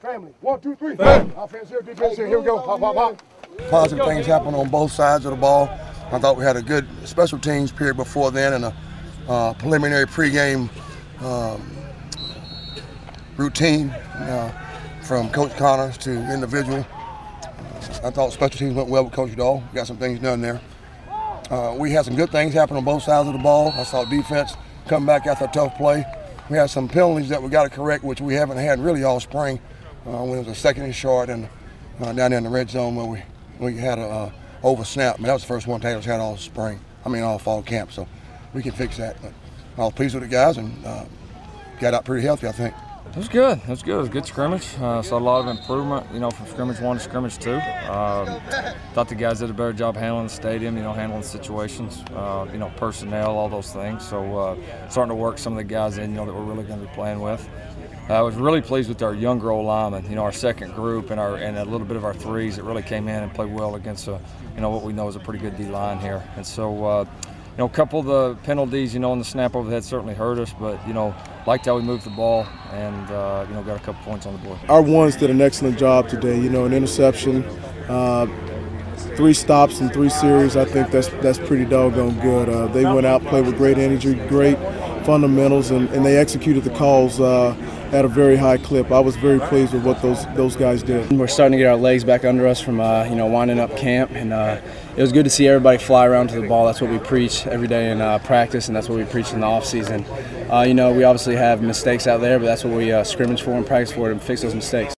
Family. One, two, three. Family. Offense here, defense here. Here we go. Pop, pop, pop. Positive things happen on both sides of the ball. I thought we had a good special teams period before then and a uh, preliminary pregame um, routine uh, from Coach Connors to individual. Uh, I thought special teams went well with Coach Doll. Got some things done there. Uh, we had some good things happen on both sides of the ball. I saw defense come back after a tough play. We had some penalties that we got to correct, which we haven't had really all spring. Uh, when it was a second and short and uh, down there in the red zone where we, we had a uh, over snap. But that was the first one Taylor's had all spring. I mean all fall camp. So we can fix that. But I was pleased with the guys and uh, got out pretty healthy, I think. It was good. It was good. It was a good scrimmage. Uh, saw a lot of improvement, you know, from scrimmage one to scrimmage two. Um, thought the guys did a better job handling the stadium, you know, handling situations, uh, you know, personnel, all those things. So uh, starting to work some of the guys in, you know, that we're really going to be playing with. I was really pleased with our younger old linemen, you know, our second group and our and a little bit of our threes that really came in and played well against, a, you know, what we know is a pretty good D line here. And so uh, know, a couple of the penalties, you know, on the snap over the head certainly hurt us, but, you know, liked how we moved the ball and, uh, you know, got a couple points on the board. Our ones did an excellent job today, you know, an interception, uh, three stops in three series. I think that's that's pretty doggone good. Uh, they went out, played with great energy, great fundamentals, and, and they executed the calls uh, at a very high clip. I was very pleased with what those those guys did. We're starting to get our legs back under us from uh, you know winding up camp, and uh, it was good to see everybody fly around to the ball. That's what we preach every day in uh, practice, and that's what we preach in the off season. Uh, you know, we obviously have mistakes out there, but that's what we uh, scrimmage for and practice for to fix those mistakes.